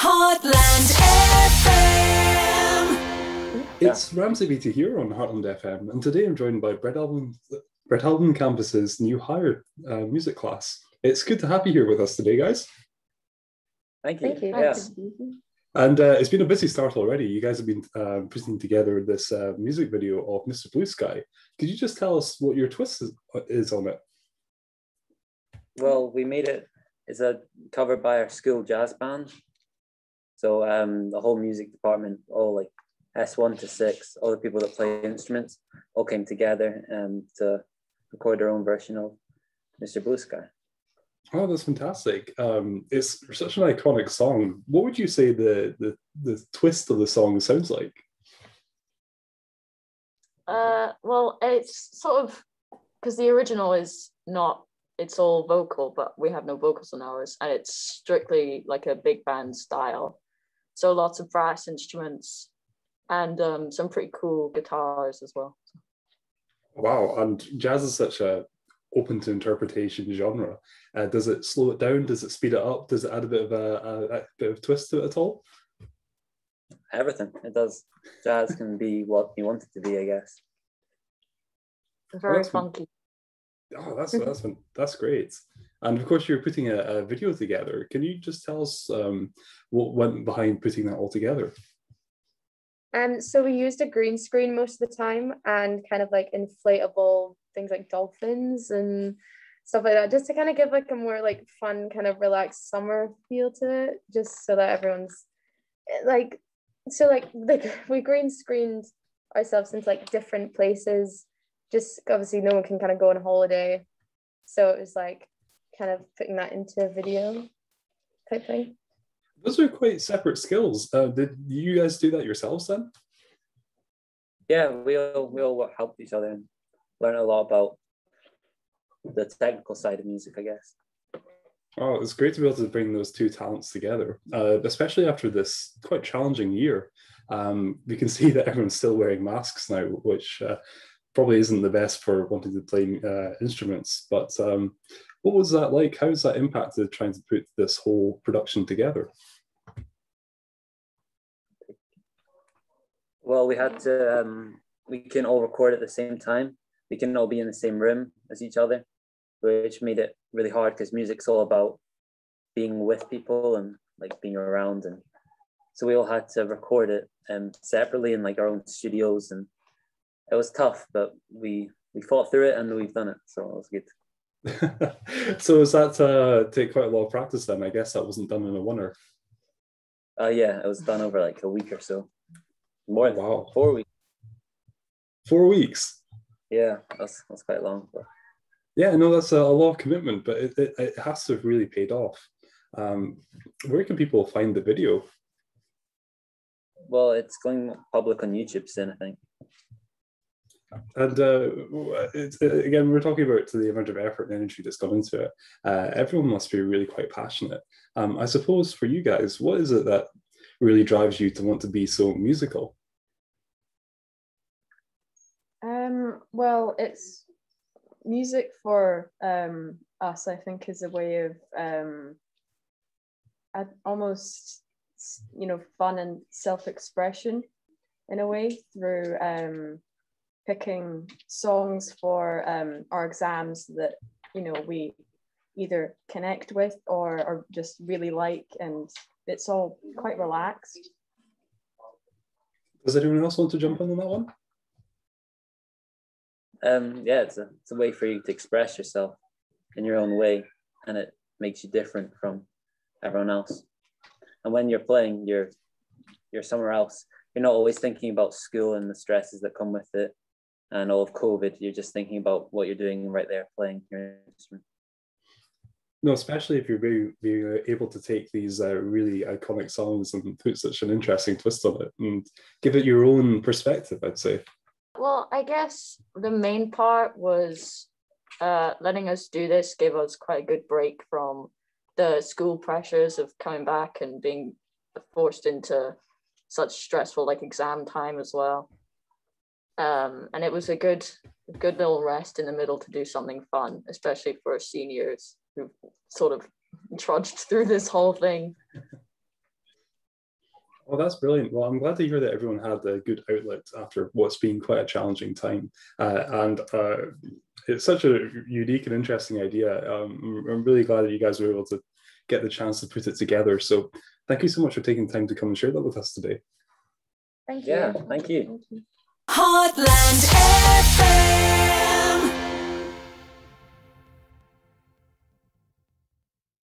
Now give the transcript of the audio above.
Heartland FM. It's Ramsey Beatty here on Heartland FM, and today I'm joined by Breadalbane, Breadalbane Campus's new Higher uh, music class. It's good to have you here with us today, guys. Thank you. Thank you. Yeah. And uh, it's been a busy start already. You guys have been uh, putting together this uh, music video of Mr. Blue Sky. Could you just tell us what your twist is, is on it? Well, we made it. It's a cover by our school jazz band. So um, the whole music department, all like S1 to 6, all the people that play instruments, all came together um, to record their own version of Mr. Blue Sky. Oh, that's fantastic! Um, it's such an iconic song. What would you say the the, the twist of the song sounds like? Uh, well, it's sort of because the original is not. It's all vocal, but we have no vocals on ours, and it's strictly like a big band style. So lots of brass instruments and um, some pretty cool guitars as well. Wow, and jazz is such a open to interpretation genre. Uh, does it slow it down? Does it speed it up? Does it add a bit of a, a, a bit of twist to it at all? Everything. It does. Jazz can be what you want it to be, I guess. Very that's- funky. Oh, that's that's fan- that's great. And of course, you're putting a, a video together. Can you just tell us um, what went behind putting that all together? Um, so we used a green screen most of the time and kind of like inflatable things like dolphins and stuff like that, just to kind of give like a more like fun, kind of relaxed summer feel to it, just so that everyone's eh, like, so like like we green screened ourselves into like different places. Just obviously, no one can kind of go on a holiday, so it was like kind of putting that into a video type thing. Those are quite separate skills. Uh, did you guys do that yourselves then? Yeah, we all we all helped each other and learn a lot about the technical side of music, I guess. Oh, it's great to be able to bring those two talents together, uh, especially after this quite challenging year. Um, we can see that everyone's still wearing masks now, which uh, probably isn't the best for wanting to play uh, instruments. But um, what was that like? How has that impacted trying to put this whole production together? Well, we had to. Um, we can all record at the same time. We can all be in the same room as each other, which made it really hard because music's all about being with people and like being around, and so we all had to record it um, separately in like our own studios, and it was tough, but we we fought through it and we've done it, so it was good. so was that uh, take quite a lot of practice then? I guess that wasn't done in a winter. Uh, yeah, it was done over like a week or so, more than Wow. four weeks. Four weeks. Yeah, that's that's quite long. But Yeah, no, that's a, lot of commitment, but it, it, it has to have really paid off. Um, where can people find the video? well, it's going public on YouTube soon, I think. And uh, again, we're talking about the amount of effort and energy that's gone into it. Uh, everyone must be really quite passionate. Um, I suppose for you guys, what is it that really drives you to want to be so musical? Um, well, it's music for um, us, I think, is a way of um, almost, you know, fun and self expression in a way through um, picking songs for um, our exams that, you know, we either connect with or, or just really like. And it's all quite relaxed. Does anyone else want to jump in on that one? Um, yeah, it's a it's a way for you to express yourself in your own way, and it makes you different from everyone else. And when you're playing, you're you're somewhere else. You're not always thinking about school and the stresses that come with it, and all of COVID. You're just thinking about what you're doing right there, playing your instrument. No, especially if you're very, being able to take these uh, really iconic songs and put such an interesting twist on it and give it your own perspective, I'd say. Well, I guess the main part was uh, letting us do this gave us quite a good break from the school pressures of coming back and being forced into such stressful like exam time as well. Um, and it was a good, good little rest in the middle to do something fun, especially for seniors who sort of trudged through this whole thing. Oh, that's brilliant. Well, I'm glad to hear that everyone had a good outlet after what's been quite a challenging time. Uh, and uh, it's such a unique and interesting idea. Um, I'm really glad that you guys were able to get the chance to put it together. So thank you so much for taking time to come and share that with us today. Thank you. Yeah, thank you. Thank you. Heartland FM.